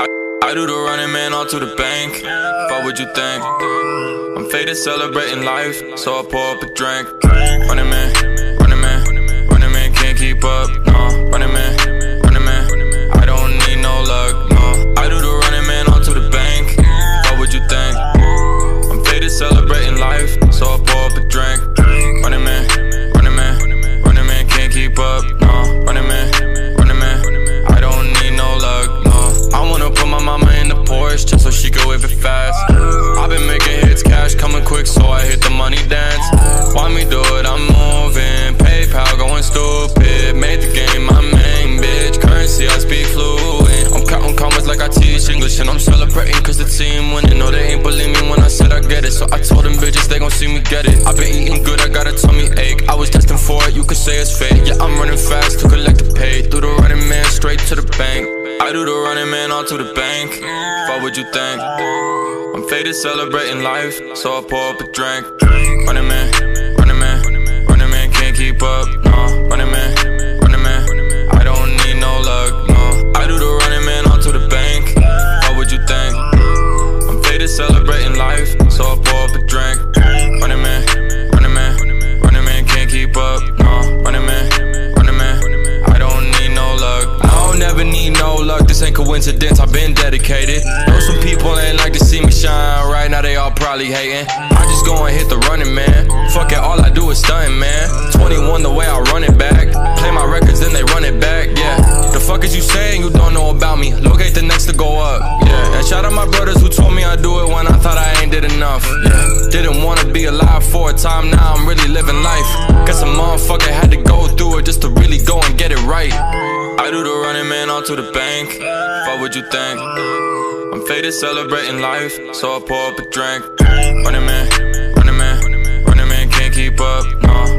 I, do the running man all to the bank. Fuck what would you think. I'm faded celebrating life, so I pour up a drink. Running man, running man, running man can't keep up. No, running man, running man. I don't need no luck. No, I do the running man all to the bank. Fuck what you think. I'm faded celebrating life, so I pour up a drink. Porsche just so she can whip it fast. I've been making hits, cash coming quick, so I hit the money dance. Why me do it? I'm moving. PayPal going stupid. Made the game my main bitch. Currency, I speak fluent. I'm counting commas like I teach English, and I'm celebrating cause the team winning. No, they ain't believe me when I said I get it. So I told them bitches they gon' see me get it. I've been eating good, I got a tummy ache. I was testing for it, you could say it's fake. Yeah, I'm running fast to collect the I do the running man all to the bank. Fuck what you think. I'm faded celebrating life, so I pour up a drink. Running man, running man, running man can't keep up. No, running man, running man. I don't need no luck. No, I do the running man all to the bank. Fuck what you think. I'm faded celebrating life, so I pour up a drink. Coincidence. I've been dedicated. Know some people ain't like to see me shine. Right now they all probably hating. I just go and hit the running man. Fuck it, all I do is stunting man. 21 the way I run it back. Play my records, then they run it back. Yeah. The fuck is you saying you don't know about me? Locate the next to go up. Yeah. And shout out my brothers who told me I do it when I thought I ain't did enough. Yeah. Didn't wanna be alive for a time. Now I'm Man all to the bank. What you think. I'm faded celebrating life, so I pour up a drink. Running man, running man, running man can't keep up. No.